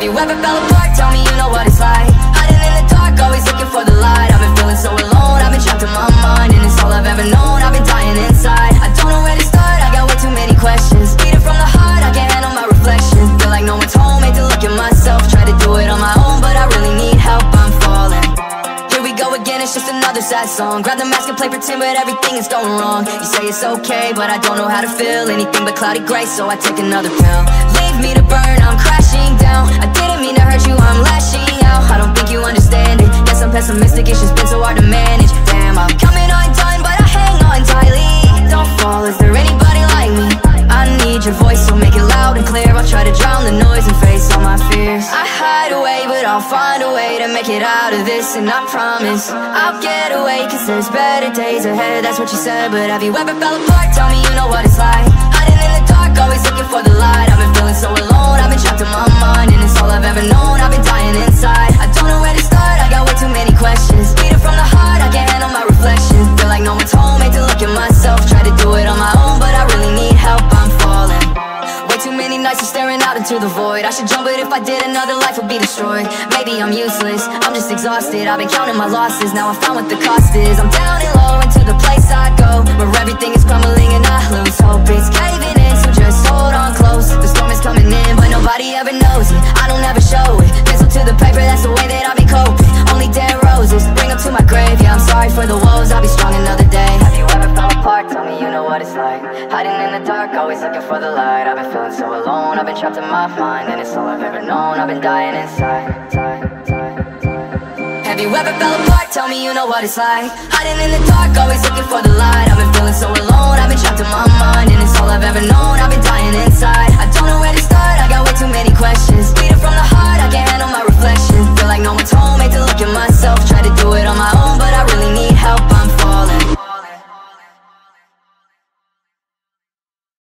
Have you ever fell apart? Tell me you know what it's like. Hiding in the dark, always looking for the light. I've been feeling so alone, I've been trapped in my mind And it's all I've ever known, I've been dying inside. I don't know where to start, I got way too many questions. Bleeding from the heart, I can't handle my reflection. Feel like no one's home, hate to look at myself. Try to do it on my own, but I really need help, I'm falling. Here we go again, it's just another sad song. Grab the mask and play pretend, but everything is going wrong. You say it's okay, but I don't know how to feel Anything but cloudy gray, so I take another pill. Leave me to burn, I'm crashing pessimistic, it's just been so hard to manage. Damn, I'm coming undone, but I hang on tightly. Don't fall, is there anybody like me? I need your voice, so make it loud and clear. I'll try to drown the noise and face all my fears. I hide away, but I'll find a way to make it out of this And I promise, I'll get away Cause there's better days ahead, that's what you said But have you ever fell apart? Tell me you know what it's like. Hiding in the dark, always looking for the into the void. I should jump, but if I did, another life would be destroyed. Maybe I'm useless, I'm just exhausted. I've been counting my losses, now I found what the cost is. I'm down and low into the place I go. Where everything is crumbling and I lose hope. It's caving in, so just hold on close. The storm is coming in, but nobody ever knows it know what it's like Hiding in the dark, always looking for the light I've been feeling so alone, I've been trapped in my mind And it's all I've ever known, I've been dying inside. Have you ever fell apart? Tell me you know what it's like Hiding in the dark, always looking for